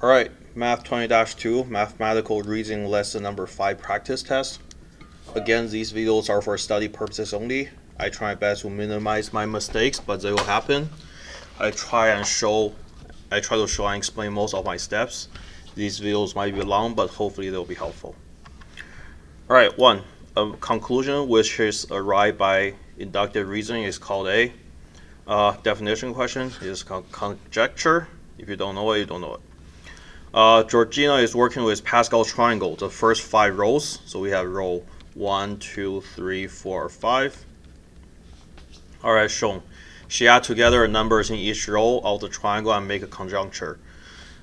All right, Math 20-2, Mathematical Reasoning Lesson number 5 practice test. Again, these videos are for study purposes only. I try my best to minimize my mistakes, but they will happen. I try and show, I try to show and explain most of my steps. These videos might be long, but hopefully they'll be helpful. All right, one, a conclusion which is arrived by inductive reasoning is called a uh, definition question It is called conjecture. If you don't know it, you don't know it. Uh, Georgina is working with Pascal triangle, the first five rows. So we have row one, two, three, four, five. All right, shown. She add together numbers in each row of the triangle and make a conjuncture.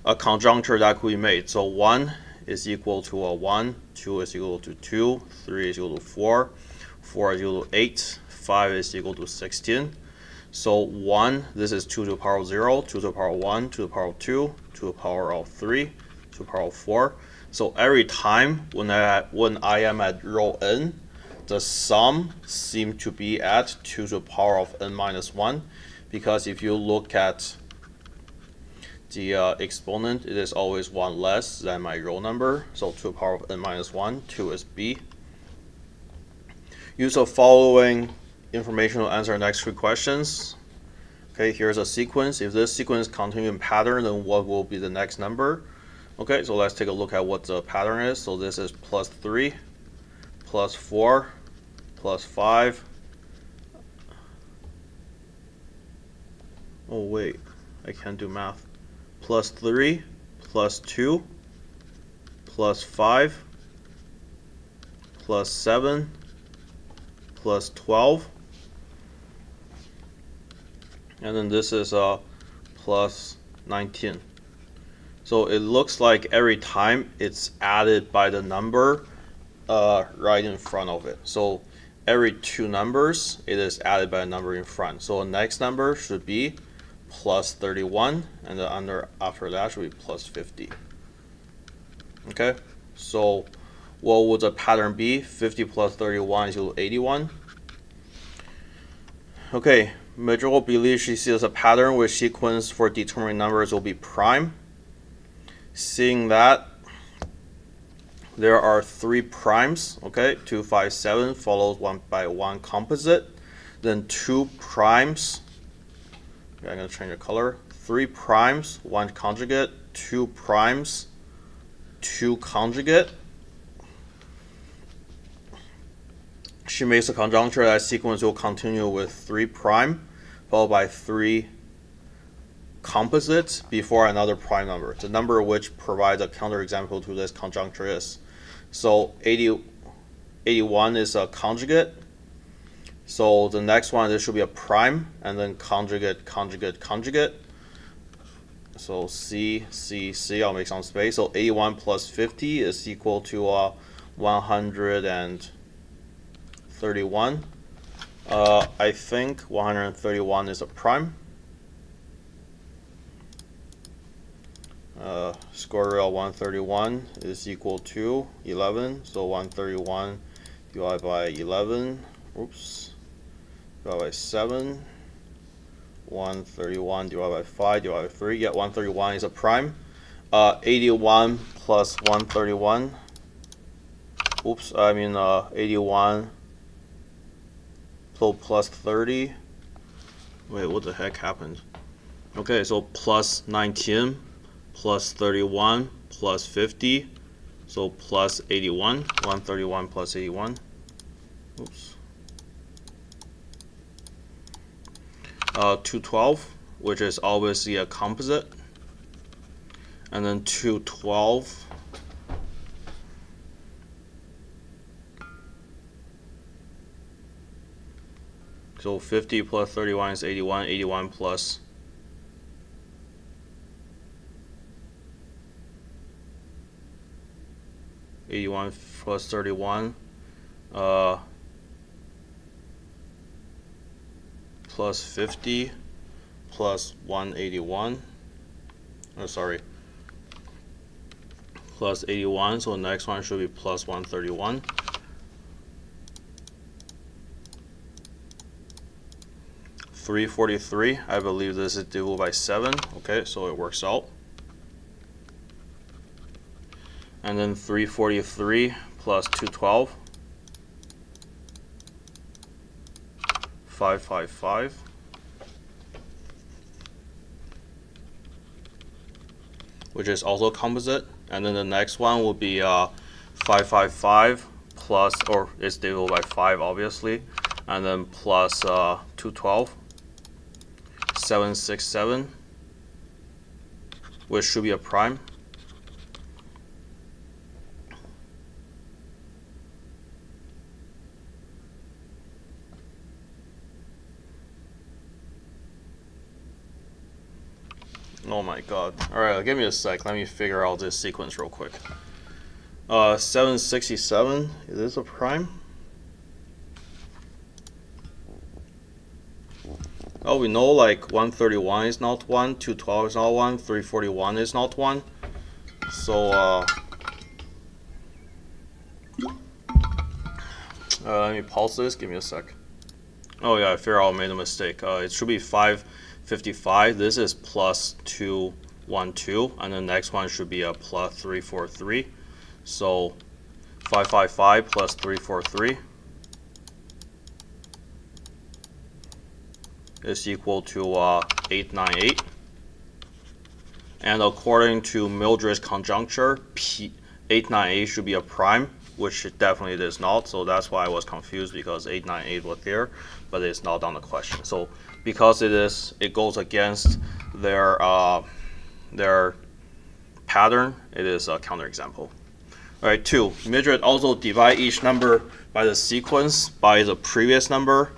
A conjuncture that could be made. So one is equal to a one, two is equal to two, three is equal to four, four is equal to eight, five is equal to 16. So 1, this is 2 to the power of 0, 2 to the power of 1, 2 to the power of 2, 2 to the power of 3, 2 to the power of 4. So every time when I, when I am at row n, the sum seems to be at 2 to the power of n minus 1 because if you look at the uh, exponent, it is always 1 less than my row number. So 2 to the power of n minus 1, 2 is b. Use the following information will answer the next three questions. Okay, here's a sequence. If this sequence continues in pattern, then what will be the next number? Okay, so let's take a look at what the pattern is. So this is plus 3, plus 4, plus 5. Oh wait, I can't do math. Plus 3, plus 2, plus 5, plus 7, plus 12, and then this is uh, plus 19. So it looks like every time it's added by the number uh, right in front of it. So every two numbers, it is added by a number in front. So the next number should be plus 31, and the under after that should be plus 50. Okay, so what would the pattern be? 50 plus 31 is equal to 81. Okay, Major believes she sees a pattern where sequence for determining numbers will be prime. Seeing that there are three primes, okay, 2, 5, 7 followed one by one composite, then two primes, okay, I'm going to change the color, three primes, one conjugate, two primes, two conjugate, she makes a conjuncture that sequence will continue with 3 prime followed by 3 composites before another prime number. The number which provides a counterexample to this conjuncture is. So 80, 81 is a conjugate. So the next one, this should be a prime, and then conjugate, conjugate, conjugate. So C, C, C, I'll make some space. So 81 plus 50 is equal to uh, 100 and 31. Uh, I think 131 is a prime. Uh, square root of 131 is equal to 11. So 131 divided by 11, oops, divided by 7. 131 divided by 5 divided by 3. Yeah, 131 is a prime. Uh, 81 plus 131. Oops, I mean uh, 81 so plus 30. Wait, what the heck happened? Okay, so plus 19, plus 31, plus 50. So plus 81, 131 plus 81. Oops. Uh, 212, which is obviously a composite. And then 212 So 50 plus 31 is 81, 81 plus 81 plus 31 uh, plus 50 plus 181 oh, sorry. Plus 81 so the next one should be plus 131 343. I believe this is divisible by 7. Okay, so it works out. and then 343 plus 212, 555, which is also composite. And then the next one will be uh, 555 plus, or it's divisible by 5 obviously, and then plus uh, 212, 767, which should be a prime. Oh my god. Alright, give me a sec. Let me figure out this sequence real quick. Uh, 767, is this a prime? Oh, we know like 131 is not 1, 212 is not 1, 341 is not 1. So, uh, uh, let me pause this, give me a sec. Oh yeah, I fear I made a mistake. Uh, it should be 555. This is plus 212, and the next one should be a plus 343. So 555 plus 343 is equal to uh, 898. And according to Mildred's conjuncture, P 898 should be a prime, which it definitely is not. So that's why I was confused because 898 was there, but it's not on the question. So because it is, it goes against their uh, their pattern. It is a counterexample. All right, two. Mildred also divide each number by the sequence by the previous number.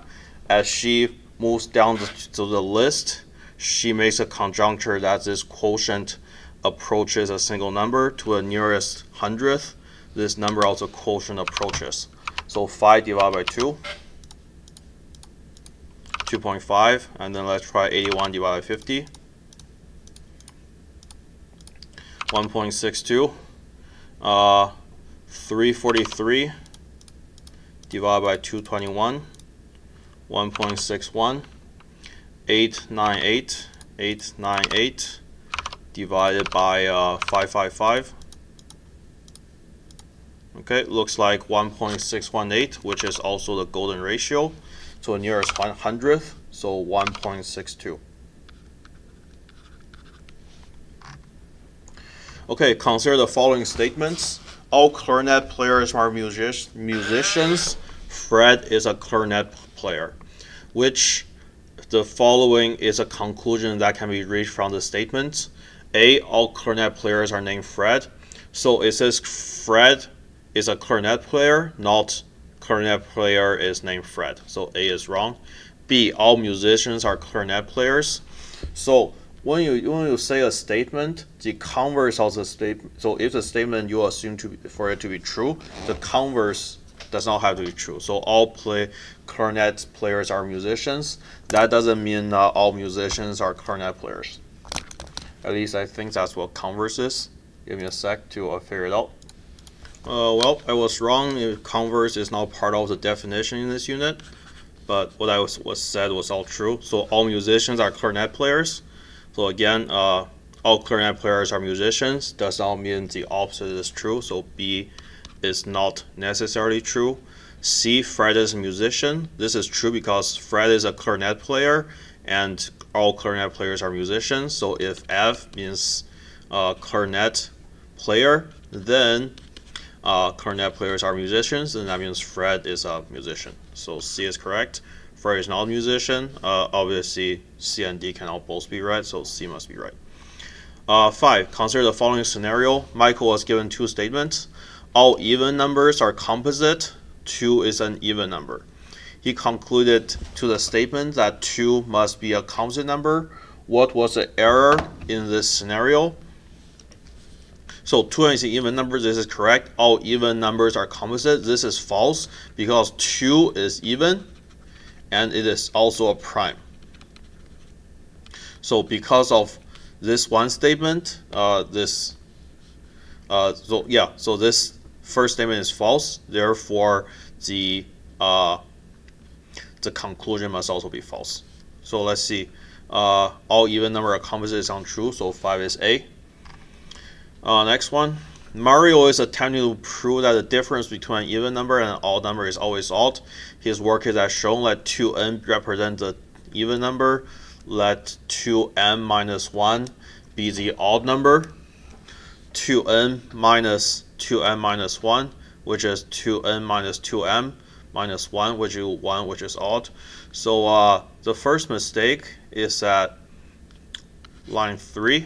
As she moves down the, to the list, she makes a conjuncture that this quotient approaches a single number to the nearest hundredth. This number also quotient approaches. So 5 divided by 2, 2.5, and then let's try 81 divided by 50. 1.62 uh, 343 divided by 221, 1.61, 898, 898 divided by uh, 555. Okay, looks like 1.618, which is also the golden ratio to the nearest 100th, so 1.62. Okay, consider the following statements. All clarinet players are music musicians. Fred is a clarinet player. Player, which the following is a conclusion that can be reached from the statement. A, all clarinet players are named Fred. So it says Fred is a clarinet player, not clarinet player is named Fred. So A is wrong. B, all musicians are clarinet players. So when you when you say a statement, the converse of the statement. So if the statement you assume to be, for it to be true, the converse does not have to be true. So all play clarinet players are musicians. That doesn't mean uh, all musicians are clarinet players. At least I think that's what converse is. Give me a sec to uh, figure it out. Uh, well, I was wrong. Converse is not part of the definition in this unit, but what I was, was said was all true. So all musicians are clarinet players. So again, uh, all clarinet players are musicians. Does not mean the opposite is true. So B is not necessarily true. C, Fred is a musician. This is true because Fred is a clarinet player and all clarinet players are musicians. So if F means uh, clarinet player, then uh, clarinet players are musicians, and that means Fred is a musician. So C is correct. Fred is not a musician. Uh, obviously, C and D cannot both be right, so C must be right. Uh, five, consider the following scenario. Michael was given two statements. All even numbers are composite. 2 is an even number. He concluded to the statement that 2 must be a composite number. What was the error in this scenario? So 2 is an even number. This is correct. All even numbers are composite. This is false because 2 is even and it is also a prime. So because of this one statement, uh, this, uh, so yeah, so this first statement is false. Therefore, the uh, the conclusion must also be false. So let's see. Uh, all even number of composite is untrue, so 5 is A. Uh, next one. Mario is attempting to prove that the difference between an even number and an odd number is always odd. His work is as shown. Let 2n represent the even number. Let 2n minus 1 be the odd number. 2n minus 2n minus 1, which is 2n minus 2m minus 1, which is 1, which is odd. So uh, the first mistake is at line 3.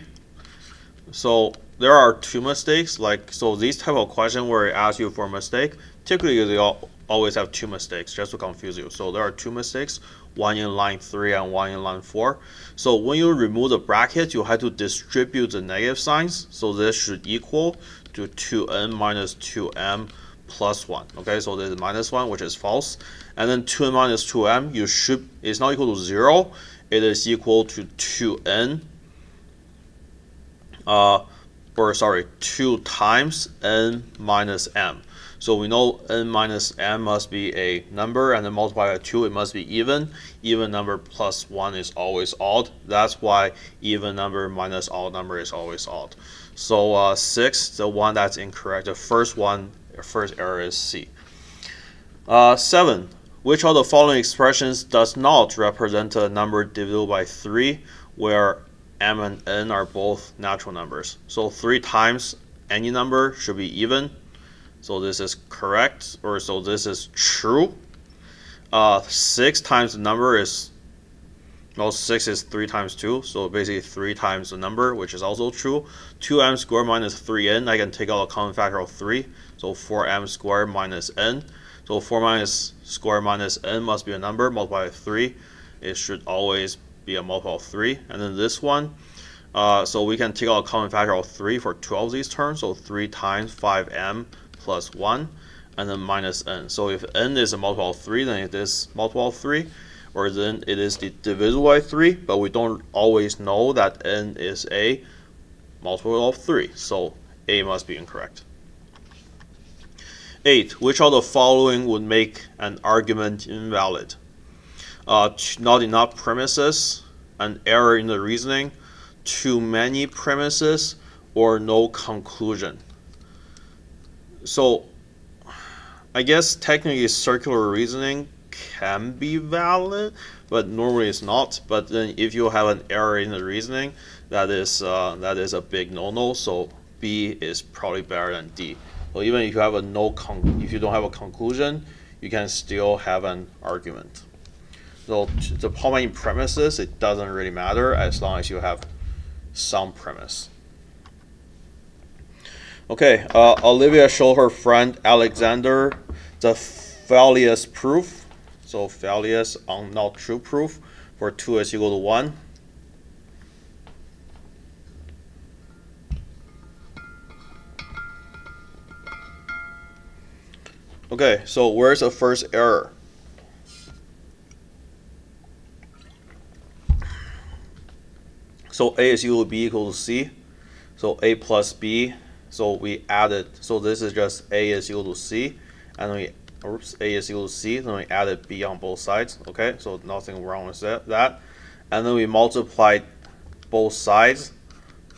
So there are two mistakes. Like so, these type of question where it asks you for a mistake, typically they all, always have two mistakes just to confuse you. So there are two mistakes, one in line three and one in line four. So when you remove the bracket, you have to distribute the negative signs. So this should equal to 2n minus 2m plus 1. Okay, so this is minus 1, which is false. And then 2n minus 2m, you should is not equal to 0. It is equal to 2n uh, or sorry, 2 times n minus m. So we know n minus m must be a number, and then multiply by 2, it must be even. Even number plus 1 is always odd. That's why even number minus odd number is always odd. So uh, 6, the one that's incorrect, the first one, first error is C. Uh, 7. Which of the following expressions does not represent a number divisible by 3, where m and n are both natural numbers. So 3 times any number should be even. So this is correct, or so this is true. Uh, 6 times the number is, well, 6 is 3 times 2, so basically 3 times the number, which is also true. 2m squared minus 3n, I can take out a common factor of 3, so 4m squared minus n. So 4 minus square minus n must be a number, multiplied by 3. It should always be a multiple of 3. And then this one, uh, so we can take out a common factor of 3 for 12 of these terms. So 3 times 5m plus 1 and then minus n. So if n is a multiple of 3, then it is multiple of 3. Or then it is divisible by 3, but we don't always know that n is a multiple of 3. So A must be incorrect. 8. Which of the following would make an argument invalid? uh, not enough premises, an error in the reasoning, too many premises, or no conclusion. So I guess technically circular reasoning can be valid, but normally it's not. But then if you have an error in the reasoning, that is uh, that is a big no-no. So B is probably better than D. So even if you have a no if you don't have a conclusion, you can still have an argument. So the many premises, it doesn't really matter as long as you have some premise. Okay, uh, Olivia showed her friend Alexander the fallacious proof. So fallacious on not true proof for 2 is equal to 1. Okay, so where's the first error? So A is equal to B equal to C. So A plus B. So we added, so this is just A is equal to C. And we, oops, A is equal to C. Then we added B on both sides. Okay, so nothing wrong with that. And then we multiplied both sides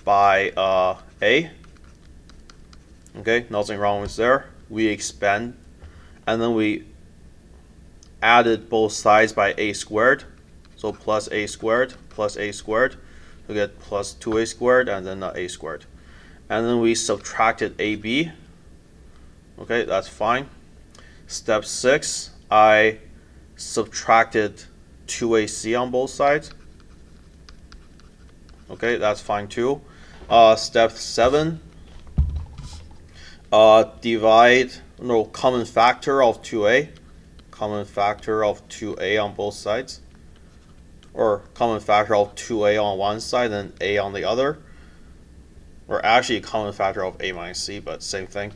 by uh, A. Okay, nothing wrong with there. We expand. And then we added both sides by A squared. So plus A squared plus A squared we get plus 2a squared and then a squared. And then we subtracted ab. Okay, that's fine. Step 6, I subtracted 2ac on both sides. Okay, that's fine too. Uh, step 7, uh, divide, no, common factor of 2a. Common factor of 2a on both sides or common factor of 2a on one side and a on the other. Or actually common factor of a minus c, but same thing.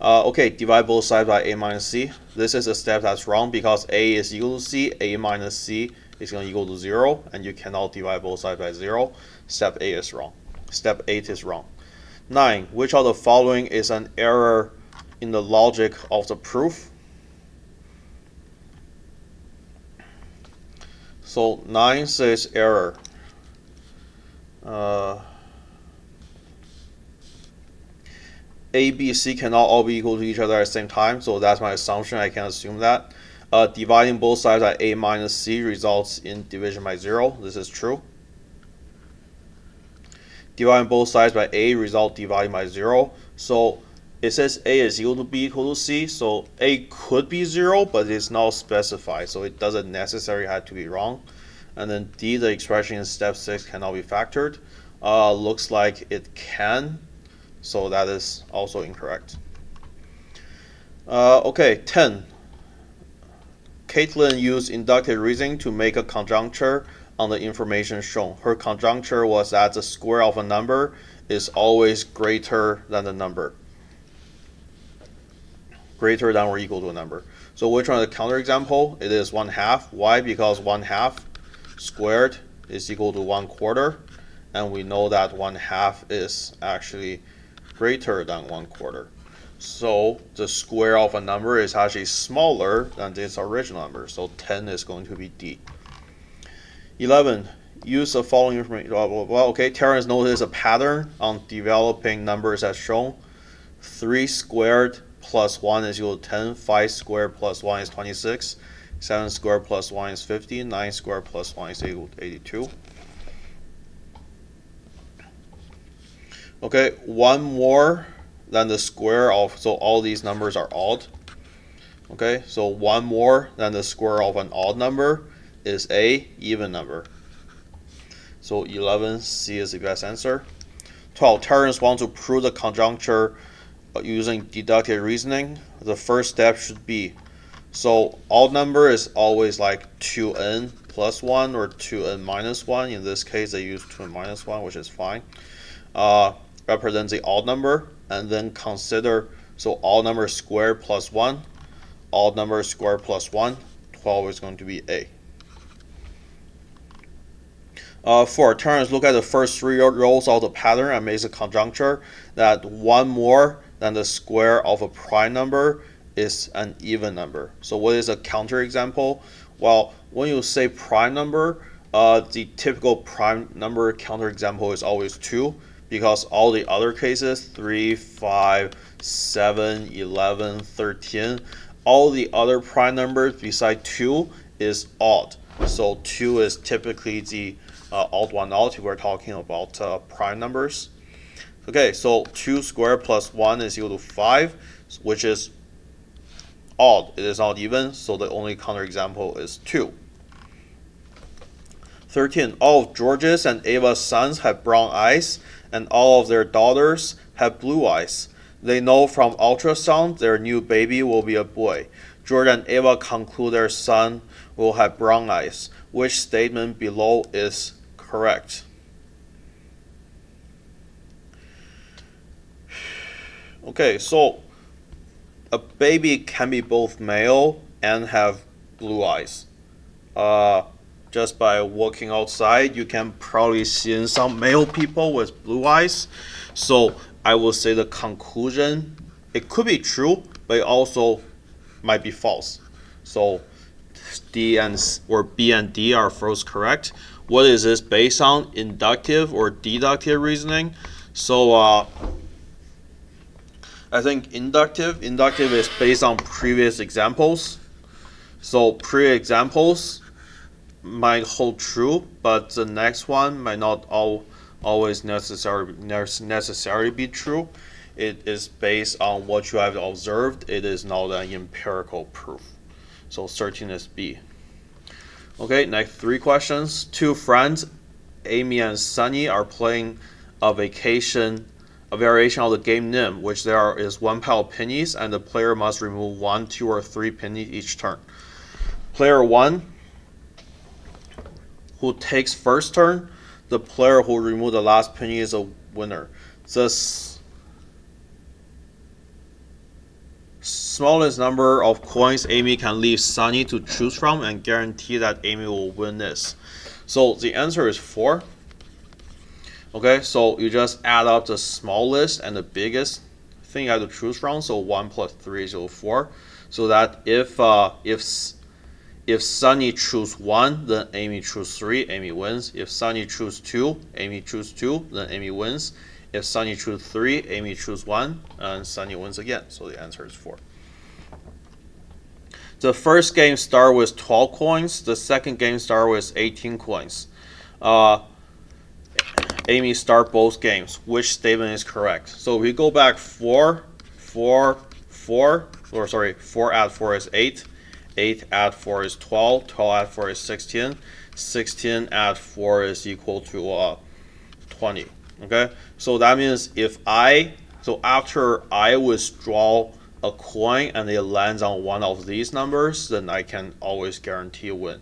Uh, okay, divide both sides by a minus c. This is a step that's wrong because a is equal to c, a minus c is going to equal to 0, and you cannot divide both sides by 0. Step A is wrong. Step 8 is wrong. 9. Which of the following is an error in the logic of the proof? So 9 says error. Uh, A, B, C cannot all be equal to each other at the same time, so that's my assumption. I can assume that. Uh, dividing both sides by A minus C results in division by 0. This is true. Dividing both sides by A result dividing by 0. So it says A is equal to B equal to C, so A could be 0, but it's not specified, so it doesn't necessarily have to be wrong. And then D, the expression in step 6 cannot be factored. Uh, looks like it can, so that is also incorrect. Uh, okay, 10. Caitlin used inductive reasoning to make a conjecture on the information shown. Her conjecture was that the square of a number is always greater than the number. Greater than or equal to a number. So which one is the counterexample? It is 1 half. Why? Because 1 half squared is equal to 1 quarter. And we know that 1 half is actually greater than 1 quarter. So the square of a number is actually smaller than this original number. So 10 is going to be D. 11. Use the following information. Well, okay, Terrence noticed a pattern on developing numbers as shown. 3 squared plus 1 is equal to 10. 5 squared plus 1 is 26. 7 squared plus 1 is 50. 9 squared plus 1 is equal to 82. Okay, one more than the square of, so all these numbers are odd. Okay, so one more than the square of an odd number is a even number. So 11, C is the best answer. 12, Terrence wants to prove the conjecture using deductive reasoning. The first step should be, so odd number is always like 2n plus 1 or 2n minus 1. In this case, they use 2n minus 1, which is fine. Uh, represents the odd number and then consider so odd number squared plus 1 odd number squared plus 1 12 is going to be a. Uh, for turns look at the first three rows of the pattern and make a conjecture that one more than the square of a prime number is an even number. So what is a counter example well when you say prime number uh, the typical prime number counter example is always 2 because all the other cases 3 5 7 11 13 all the other prime numbers beside 2 is odd. So 2 is typically the uh, odd one out. If we're talking about uh, prime numbers. Okay so 2 squared plus 1 is equal to 5 which is odd. It is not even so the only counterexample is 2 13 all of George's and Ava's sons have brown eyes and all of their daughters have blue eyes. They know from ultrasound their new baby will be a boy. George and Ava conclude their son will have brown eyes. Which statement below is correct? Okay, so a baby can be both male and have blue eyes. Uh, just by walking outside, you can probably see some male people with blue eyes. So I will say the conclusion, it could be true, but it also might be false. So D and or B and D are first correct. What is this based on? Inductive or deductive reasoning? So uh, I think inductive. Inductive is based on previous examples. So pre examples might hold true, but the next one might not all, always necessarily necessarily be true. It is based on what you have observed. It is not an empirical proof. So 13 is B. Okay, next three questions. Two friends, Amy and Sunny, are playing a vacation, a variation of the game Nim, which there is one pile of pennies, and the player must remove one, two, or three pennies each turn. Player one who takes first turn, the player who removes the last penny is a winner. The smallest number of coins Amy can leave Sunny to choose from and guarantee that Amy will win this. So the answer is 4. Okay, so you just add up the smallest and the biggest thing you have to choose from. So 1 plus 3 is equal 4. So that if, uh, if if Sunny choose 1, then Amy choose 3, Amy wins. If Sunny choose 2, Amy choose 2, then Amy wins. If Sunny choose 3, Amy choose 1, and Sunny wins again. So the answer is 4. The first game start with 12 coins. The second game start with 18 coins. Uh, Amy start both games. Which statement is correct? So we go back 4, 4, 4, or sorry, 4 add 4 is 8. 8 add 4 is 12. 12 add 4 is 16. 16 add 4 is equal to uh, 20. Okay, so that means if I, so after I withdraw a coin and it lands on one of these numbers, then I can always guarantee a win.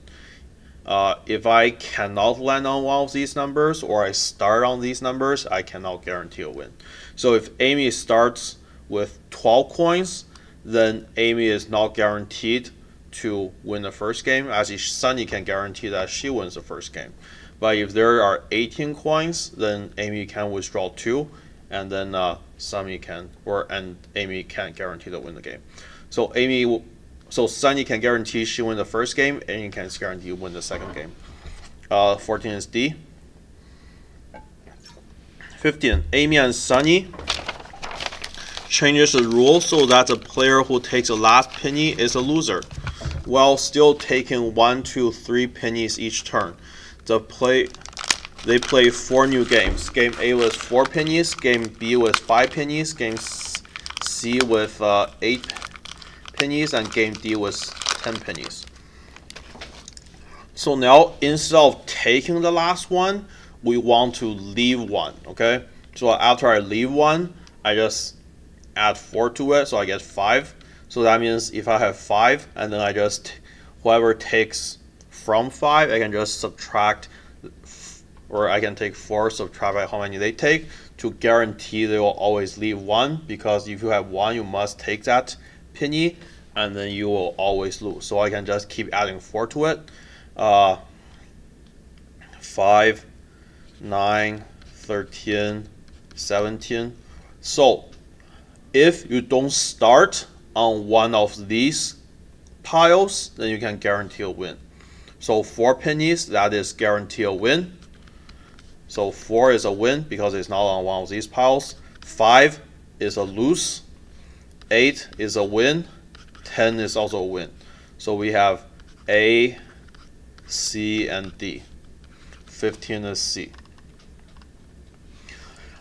Uh, if I cannot land on one of these numbers or I start on these numbers, I cannot guarantee a win. So if Amy starts with 12 coins, then Amy is not guaranteed to win the first game, as Sunny can guarantee that she wins the first game. But if there are 18 coins, then Amy can withdraw two, and then uh, Sunny can or and Amy can't guarantee to win the game. So Amy, so Sunny can guarantee she win the first game, Amy can guarantee win the second game. Uh, 14 is D. 15. Amy and Sunny changes the rule so that the player who takes the last penny is a loser, while still taking one, two, three pennies each turn. The play they play four new games. Game A was four pennies, game B was five pennies, game C with uh, eight pennies, and game D was ten pennies. So now, instead of taking the last one, we want to leave one, okay? So after I leave one, I just add four to it, so I get five. So that means if I have five, and then I just, whoever takes from five, I can just subtract or I can take four, subtract by how many they take to guarantee they will always leave one because if you have one, you must take that penny and then you will always lose. So I can just keep adding four to it. Uh, 5, 9, 13, 17. So if you don't start on one of these piles, then you can guarantee a win. So four pennies, that is guarantee a win. So 4 is a win because it's not on one of these piles. 5 is a lose. 8 is a win. 10 is also a win. So we have A, C, and D. 15 is C.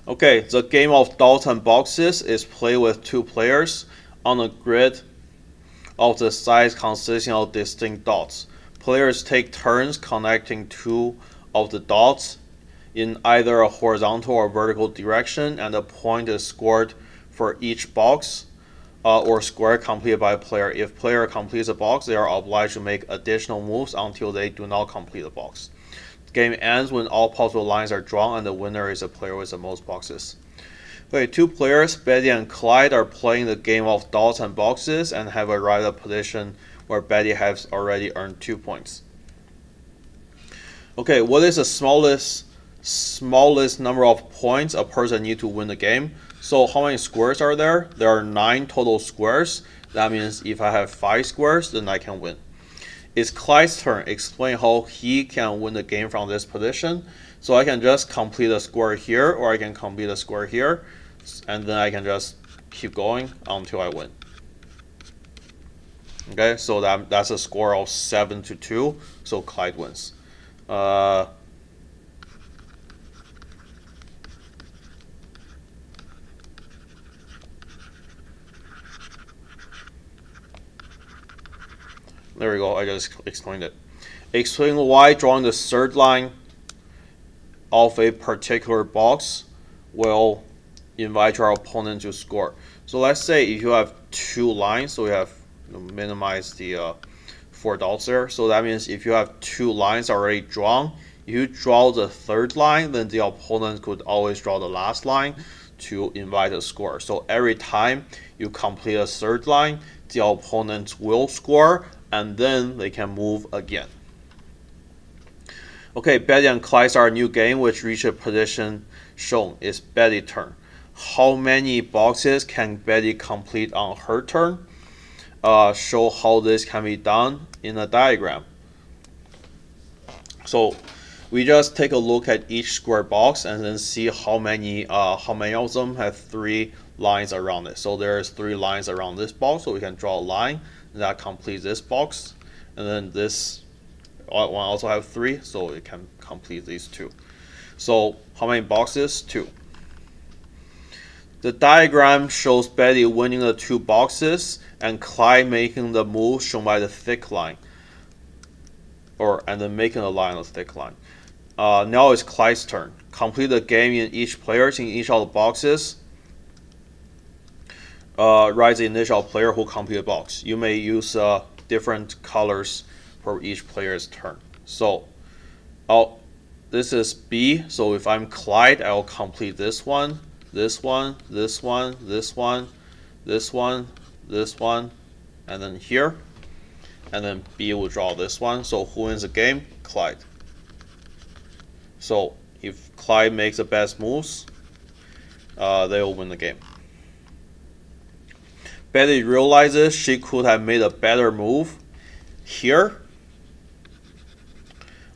Okay, the game of dots and boxes is played with two players on a grid of the size consisting of distinct dots. Players take turns connecting two of the dots in either a horizontal or vertical direction, and a point is scored for each box uh, or square completed by a player. If player completes a box, they are obliged to make additional moves until they do not complete the box. The game ends when all possible lines are drawn and the winner is the player with the most boxes. Okay, two players, Betty and Clyde, are playing the game of dots and boxes and have arrived at a position where Betty has already earned two points. Okay, what is the smallest smallest number of points a person need to win the game. So how many squares are there? There are nine total squares. That means if I have five squares, then I can win. It's Clyde's turn. Explain how he can win the game from this position. So I can just complete a square here, or I can complete a square here, and then I can just keep going until I win. Okay, so that, that's a score of 7 to 2, so Clyde wins. Uh, There we go, I just explained it. Explain why drawing the third line of a particular box will invite your opponent to score. So let's say if you have two lines, so we have minimized the uh, four dots there. So that means if you have two lines already drawn, if you draw the third line, then the opponent could always draw the last line to invite a score. So every time you complete a third line, the opponent will score and then they can move again. Okay, Betty and Clyde are a new game which reach a position shown. It's Betty turn. How many boxes can Betty complete on her turn? Uh, show how this can be done in a diagram. So we just take a look at each square box and then see how many uh, how many of them have three lines around it. So there's three lines around this box, so we can draw a line that completes this box, and then this one also have three, so it can complete these two. So how many boxes? Two. The diagram shows Betty winning the two boxes and Clyde making the move shown by the thick line. Or and then making a line the thick line. Uh, now it's Clyde's turn. Complete the game in each players in each of the boxes. Uh, write the initial player who complete the box. You may use uh, different colors for each player's turn. So, I'll, this is B. So if I'm Clyde, I'll complete this one, this one, this one, this one, this one, this one, and then here. And then B will draw this one. So who wins the game? Clyde. So if Clyde makes the best moves, uh, they will win the game. Betty realizes she could have made a better move here.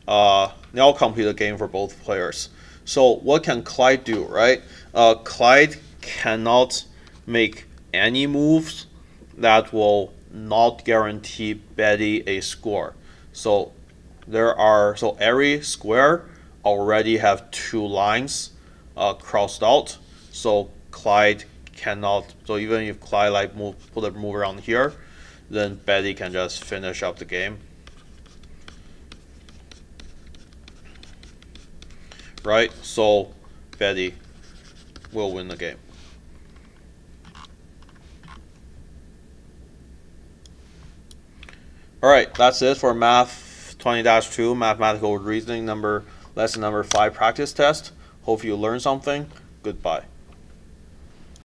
Uh, now complete the game for both players. So what can Clyde do, right? Uh, Clyde cannot make any moves that will not guarantee Betty a score. So there are so every square already have two lines uh, crossed out. So Clyde cannot. So even if Clyde like move put a move around here, then Betty can just finish up the game. Right. So Betty will win the game. Alright, that's it for Math 20-2, Mathematical Reasoning number lesson number 5 practice test. Hope you learned something. Goodbye.